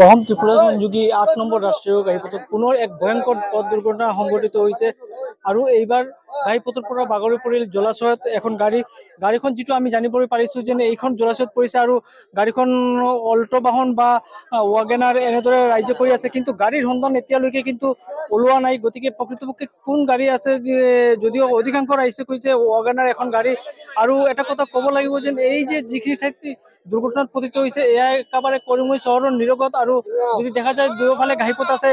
অসম ত্ৰিপুৰা সংযোগী আঠ নম্বৰ ৰাষ্ট্ৰীয় ঘাইপথত পুনৰ এক ভয়ংকৰ পথ দুৰ্ঘটনা সংঘটিত হৈছে আৰু এইবাৰ ঘাইপথৰ পৰা বাগৰি পৰিল জলাশয়ত এখন গাড়ী। গাড়ীখন যিটো আমি জানিবলৈ পাৰিছো যে এইখন জলাশয়ত পৰিছে আৰু গাড়ীখন অল্ট বাহন বা ৱাগেনাৰ এনেদৰে ৰাইজে কৰি আছে। কিন্তু গাড়ীৰ সন্ধান এতিয়ালৈকে কিন্তু ওলোৱা নাই। গতিকে প্ৰকৃতপক্ষে কোন গাড়ী আছে যদিও অধিকাংশ ৰাইজে কৈছে ৱাগেনাৰ এখন গাড়ী। আৰু এটা কথা ক'ব লাগিব যে এই যে যিখিনি ঠাইত দুৰ্ঘটনাত পতিত হৈছে এয়া একেবাৰে কৰিমগঞ্জ চহৰৰ নিৰগত আৰু যদি দেখা যায় দুয়োফালে ঘাইপথ আছে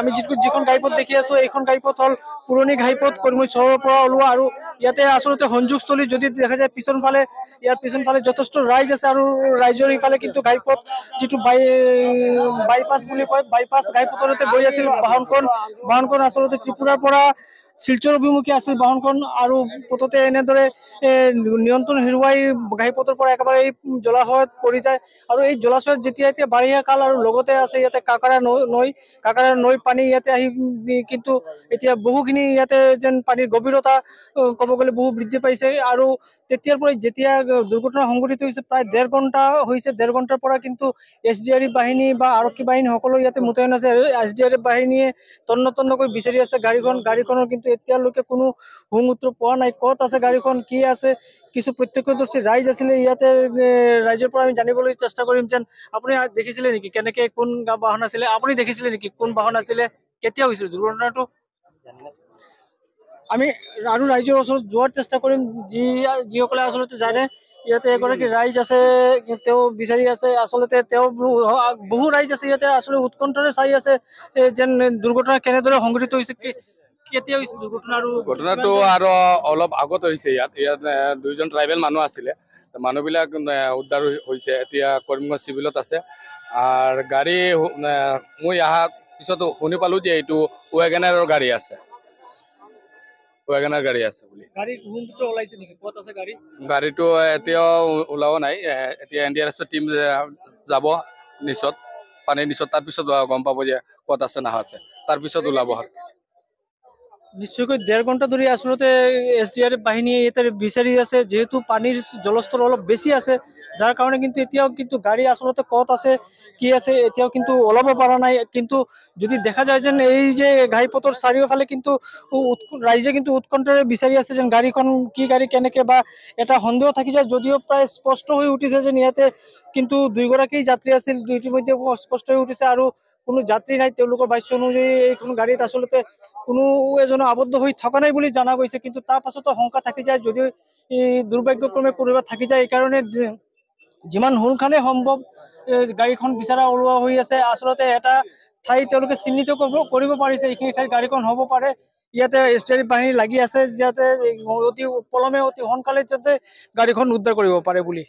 আমি যিটো যিখন ঘাইপথ দেখি আছো এইখন ঘাইপথ হ'ল পুৰণি ঘাইপথ কৰিমগঞ্জ পৰা ওলোৱা আৰু ইয়াতে আচলতে সংযোগস্থলী যদি দেখা যায় পিছন ফালে ইয়াৰ পিছন ফালে যথেষ্ট ৰাইজ আছে আৰু ৰাইজৰ ইফালে কিন্তু ঘাইপথ যিটো বাই বাইপাছ বুলি কয় বাইপাছ ঘাইপথৰতে গৈ আছিল বাহনখন। বাহনখন আচলতে ত্ৰিপুৰাৰ পৰা শিলচৰ অভিমুখী আছিল বাহনখন আৰু পথতে এনেদৰে নিয়ন্ত্ৰণ হেৰুৱাই ঘাইপথৰ পৰা একেবাৰে এই জলাশয়ত পৰি যায়। আৰু এই জলাশয়ত যেতিয়া এতিয়া বাৰিষা কাল আৰু লগতে আছে ইয়াতে কাকাৰা নৈ নৈ কাকাৰা নৈৰ পানী ইয়াতে আহি কিন্তু এতিয়া বহুখিনি ইয়াতে যেন পানীৰ গভীৰতা ক'ব গ'লে বহু বৃদ্ধি পাইছে। আৰু তেতিয়াৰ পৰাই যেতিয়া দুৰ্ঘটনা সংঘটিত হৈছে প্ৰায় ডেৰ ঘণ্টা হৈছে ডেৰ ঘণ্টাৰ পৰা কিন্তু এছ ডি আৰ এফ বাহিনী বা আৰক্ষী বাহিনী সকলো ইয়াতে মোতায়েন আছে। এছ ডি আৰ এফ বাহিনীয়ে তন্ন তন্নকৈ বিচাৰি আছে গাড়ীখন। গাড়ীখনৰ কিন্তু এতিয়ালৈকে কোনো সুমূত্ৰ পোৱা নাই ক'ত আছে গাড়ীখন কি আছে কিছু প্ৰত্যক্ষদৰ্শী ৰাইজ আছিলে ইয়াতে ৰাইজৰ পৰা আমি জানিবলৈ চেষ্টা কৰিম যেন আপুনি দেখিছিলে নেকি কেনেকে কোন বাহন আছিলে আপুনি দেখিছিলে নেকি কোন বাহন আছিলে কেতিয়া হৈছিল দুৰ্ঘটনাটো? আমি আৰু ৰাইজৰ ওচৰত যোৱাৰ চেষ্টা কৰিম যি যিসকলে আচলতে জানে ইয়াতে এগৰাকী ৰাইজ আছে তেওঁ বিচাৰি আছে আচলতে তেওঁ বহু ৰাইজ আছে ইয়াতে আচলতে উৎকণ্ঠৰে চাই আছে যেন দুৰ্ঘটনা কেনেদৰে সংঘটিত হৈছে কেতিয়া হৈছে দুৰ্ঘটনা আৰু ঘটনাটো আৰু অলপ আগত হৈছে ইয়াত। ইয়াত দুইজন ট্ৰাইবেল মানুহ আছিলে। মানুহবিলাক উদ্ধাৰ হৈছে। এতিয়া কৰিমগঞ্জ চিভিলত আছে। আৰু গাড়ী মই অহা পিছত শুনি পালোঁ যে এইটো ৱেগেনাৰৰ গাড়ী আছে। ৱেগেনাৰ গাড়ী আছে বুলি। গাড়ীটো এতিয়াও ওলোৱা নাই। এতিয়া এন ডি আৰ এফৰ টিম যাব নিচত পানীৰ নিচত তাৰপিছত গম পাব যে ক'ত আছে নাহ আছে। তাৰপিছত ওলাব আৰু। নিশ্চয়কৈ ডেৰ ঘণ্টা ধৰি আচলতে এছ ডি আৰ এফ বাহিনীয়ে ইয়াতে বিচাৰি আছে যিহেতু পানীৰ জলস্তৰ অলপ বেছি আছে যাৰ কাৰণে কিন্তু এতিয়াও কিন্তু গাড়ী আচলতে ক'ত আছে কি আছে এতিয়াও কিন্তু ওলাব পৰা নাই। কিন্তু যদি দেখা যায় যেন এই যে ঘাইপথৰ চাৰিওফালে কিন্তু ৰাইজে কিন্তু উৎকণ্ঠৰে বিচাৰি আছে যেন গাড়ীখন কি গাড়ী কেনেকে বা এটা সন্দেহ থাকি যায় যদিও প্ৰায় স্পষ্ট হৈ উঠিছে যেন ইয়াতে কিন্তু দুইগৰাকী যাত্ৰী আছিল ইতিমধ্যে স্পষ্ট হৈ উঠিছে আৰু কোনো যাত্ৰী নাই তেওঁলোকৰ ভাষ্য অনুযায়ী এইখন গাড়ীত আচলতে কোনো এজনো আবদ্ধ হৈ থকা নাই বুলি জনা গৈছে কিন্তু তাৰ পাছতো শংকা থাকি যায় যদিও এই দুৰ্ভাগ্যক্ৰমে কোনোবা থাকি যায় এইকাৰণে যে- যিমান সোনকালে সম্ভৱ এ, গাড়ীখন বিচাৰা ওলোৱা হৈ আছে আচলতে এটা ঠাই চিহ্নিত পাৰিছে এইখিনি ঠাইত গাড়ীখন হ'ব পাৰে ইয়াতে এছ টি বাহিনী লাগি আছে যাতে অতি পলমে অতি সোনকালে যাতে গাড়ীখন উদ্ধাৰ কৰিব পাৰে বুলি।